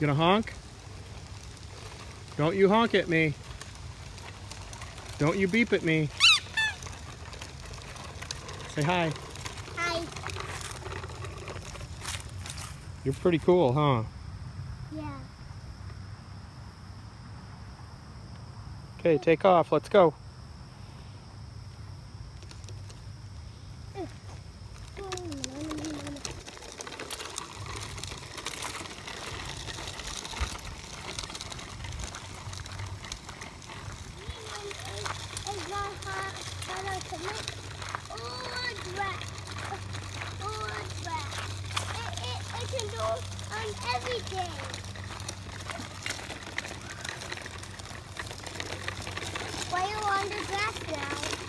You gonna honk? Don't you honk at me. Don't you beep at me. Say hi. Hi. You're pretty cool, huh? Yeah. Okay, take off. Let's go. Everything. Why are you on the grass now?